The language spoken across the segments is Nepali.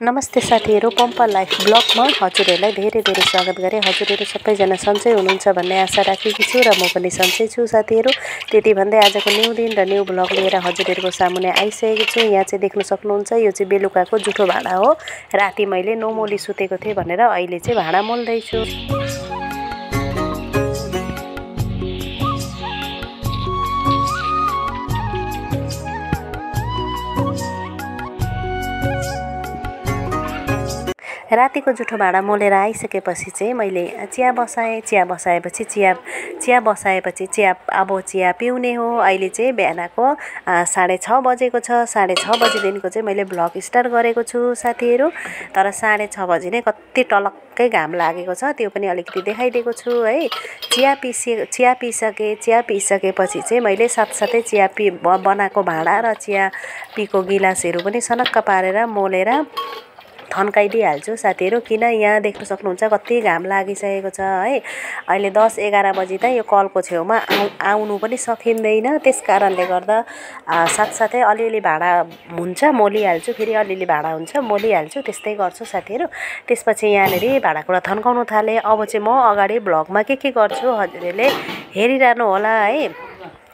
नमस्ते साथीहरू पम्पा लाइफ ब्लगमा हजुरहरूलाई धेरै धेरै स्वागत गरेँ। हजुरहरू सबैजना सन्चै हुनुहुन्छ भन्ने आशा राखेकी छु र म पनि सन्चै छु साथीहरू। त्यति भन्दै आजको न्यु दिन र न्यु ब्लग लिएर हजुरहरूको सामुने आइसकेको छु। यहाँ चाहिँ देख्न सक्नुहुन्छ यो चाहिँ बेलुकाको जुठो भाँडा हो। राति मैले नोमोली सुतेको थिएँ भनेर अहिले चाहिँ भाँडा मोल्दैछु। रातिको जुठो भाँडा मोलेर आइसकेपछि चाहिँ मैले चिया बसाएँ। चिया बसाएपछि चिया चिया बसाएपछि चिया अब चिया पिउने हो। अहिले चाहिँ बिहानको साढे छ बजेको छ। साढे छ बजीदेखिको चाहिँ मैले भ्लग स्टार्ट गरेको छु साथीहरू। तर साढे छ बजी नै कति टलक्कै घाम लागेको छ। त्यो पनि अलिकति देखाइदिएको छु है। चिया पिसे चिया पिसकेँ चिया पिसकेपछि चाहिँ मैले साथसाथै चिया पि बनाएको भाँडा र चिया पीको गिलासहरू पनि सनक्क पारेर मोलेर थन्काइदिइहाल्छु साथीहरू किन यहाँ देख्न सक्नुहुन्छ कति घाम लागिसकेको छ है। अहिले दस एघार बजी त यो कलको छेउमा आउ आउनु पनि सकिँदैन। त्यस कारणले गर्दा साथसाथै अलिअलि भाँडा हुन्छ मोलिहाल्छु फेरि अलिअलि भाँडा हुन्छ मोलिहाल्छु त्यस्तै गर्छु साथीहरू। त्यसपछि यहाँनिर भाँडाकुँडा थन्काउनु थालेँ। अब चाहिँ म अगाडि भ्लगमा के के गर्छु हजुरहरूले हेरिरहनु होला है।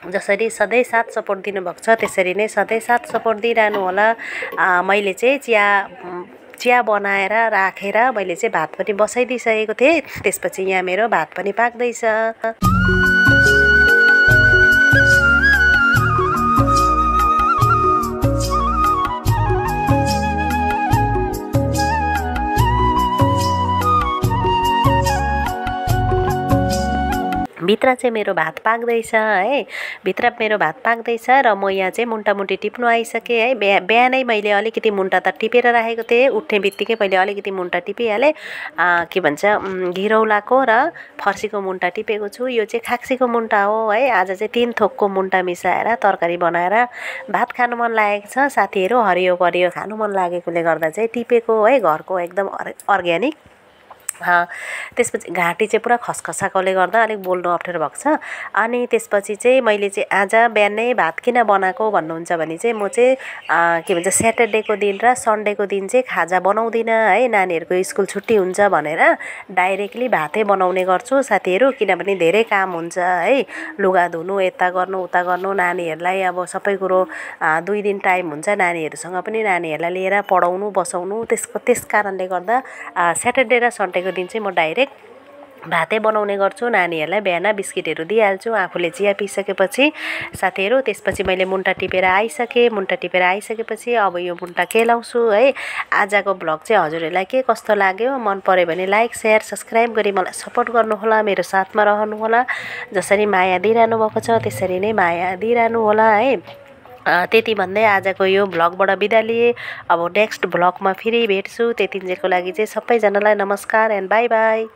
जसरी सधैँ साथ सपोर्ट दिनुभएको छ त्यसरी नै सधैँ साथ सपोर्ट दिइरहनु होला। मैले चाहिँ चिया चिया बनाएर राखेर मैले चाहिँ भात पनि बसाइदिइसकेको थिएँ। त्यसपछि यहाँ मेरो भात पनि पाक्दैछ। भित्र चाहिँ मेरो भात पाक्दैछ है। भित्र मेरो भात पाक्दैछ र म यहाँ चाहिँ मुन्टामुन्टी टिप्नु आइसकेँ है। बिहा बिहानै मैले अलिकति मुन्टा त टिपेर राखेको थिएँ। उठ्ने बित्तिकै मैले अलिकति मुन्टा टिपिहालेँ। के भन्छ घिरौलाको र फर्सीको मुन्टा टिपेको छु। यो चाहिँ खाक्सीको मुन्टा हो है। आज चाहिँ तिन थोकको मुन्टा मिसाएर तरकारी बनाएर भात खानु मन लागेको छ। साथीहरू हरियो परियो खानु मन लागेकोले गर्दा चाहिँ टिपेको है घरको एकदम अर्ग्यानिक। त्यसपछि घाँटी चाहिँ पुरा खसखसाएकोले गर्दा अलिक बोल्नु अप्ठ्यारो भएको छ। अनि त्यसपछि चाहिँ मैले चाहिँ आज बिहानै भात किन बनाएको भन्नुहुन्छ भने चाहिँ म चाहिँ के भन्छ स्याटरडेको दिन र सन्डेको दिन चाहिँ खाजा बनाउँदिनँ है नानीहरूको स्कुल छुट्टी हुन्छ भनेर डाइरेक्टली भातै बनाउने गर्छु साथीहरू किनभने धेरै काम हुन्छ है। लुगा धुनु यता गर्नु उता गर्नु नानीहरूलाई अब सबै कुरो दुई दिन टाइम हुन्छ नानीहरूसँग पनि नानीहरूलाई लिएर पढाउनु बसाउनु त्यसको त्यस कारणले गर्दा स्याटरडे र सन्डे आएको दिन चाहिँ म डाइरेक्ट भातै बनाउने गर्छु नानीहरूलाई बिहान बिस्किटहरू दिइहाल्छु आफूले चिया पिसकेपछि साथीहरू त्यसपछि मैले मुन्टा टिपेर आइसकेँ मुन्टा टिपेर आइसकेपछि अब यो मुन्टा केलाउँछु है। आजको ब्लग चाहिँ हजुरहरूलाई के कस्तो लाग्यो मन पऱ्यो भने लाइक सेयर सब्सक्राइब गरी मलाई सपोर्ट गर्नुहोला मेरो साथमा रहनुहोला। जसरी माया दिइरहनु भएको छ त्यसरी नै माया दिइरहनु होला है। त्यति भन्दै आजको यो भ्लगबाट बिदा लिएँ। अब नेक्स्ट भ्लगमा फेरि भेट्छु। त्यतिन्जेलको लागि चाहिँ सबैजनालाई नमस्कार एन्ड बाई बाई